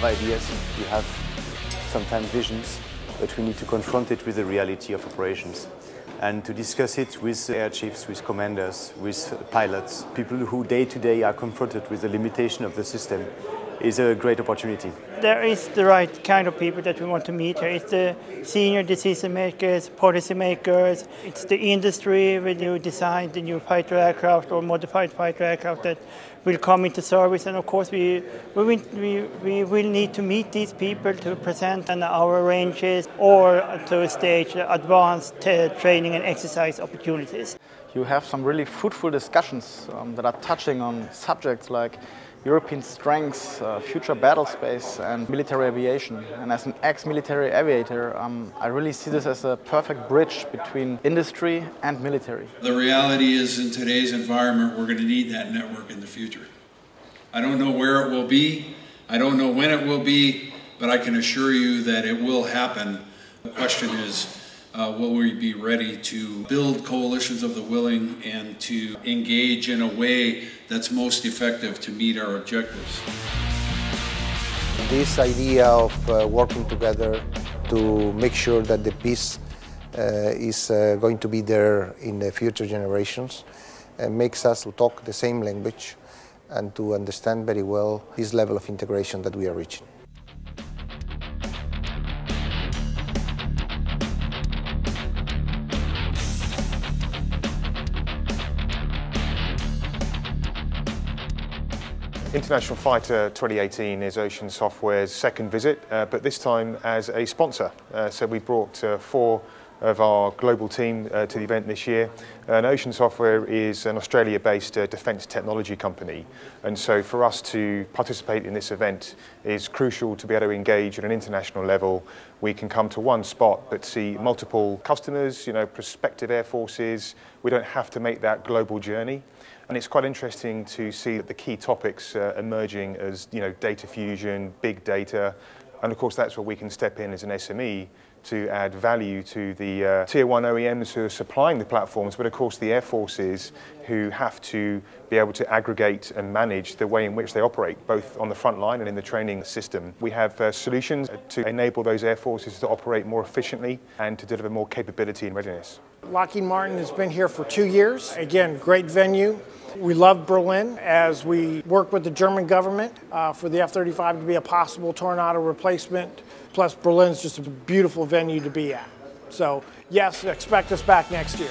have ideas, we have sometimes visions, but we need to confront it with the reality of operations. And to discuss it with air chiefs, with commanders, with pilots, people who day to day are confronted with the limitation of the system is a great opportunity. There is the right kind of people that we want to meet here. It's the senior decision makers, policy makers, it's the industry when you design the new fighter aircraft or modified fighter aircraft that will come into service. And of course, we, we, will, we, we will need to meet these people to present on our ranges or to stage advanced training and exercise opportunities. You have some really fruitful discussions um, that are touching on subjects like European strengths, uh, future battle space and military aviation. And as an ex-military aviator, um, I really see this as a perfect bridge between industry and military. The reality is in today's environment, we're going to need that network in the future. I don't know where it will be, I don't know when it will be, but I can assure you that it will happen. The question is, uh, will we be ready to build coalitions of the willing and to engage in a way that's most effective to meet our objectives. This idea of uh, working together to make sure that the peace uh, is uh, going to be there in the future generations uh, makes us to talk the same language and to understand very well this level of integration that we are reaching. International Fighter 2018 is Ocean Software's second visit, uh, but this time as a sponsor. Uh, so we brought uh, four of our global team uh, to the event this year. Uh, and Ocean Software is an Australia-based uh, defence technology company. And so for us to participate in this event is crucial to be able to engage at an international level. We can come to one spot but see multiple customers, you know, prospective air forces. We don't have to make that global journey. And it's quite interesting to see that the key topics uh, emerging as, you know, data fusion, big data, and of course that's where we can step in as an SME to add value to the uh, tier one OEMs who are supplying the platforms, but of course the air forces who have to be able to aggregate and manage the way in which they operate, both on the front line and in the training system. We have uh, solutions to enable those air forces to operate more efficiently and to deliver more capability and readiness. Lockheed Martin has been here for two years. Again, great venue. We love Berlin as we work with the German government uh, for the F-35 to be a possible Tornado replacement. Plus, Berlin's just a beautiful venue to be at. So, yes, expect us back next year.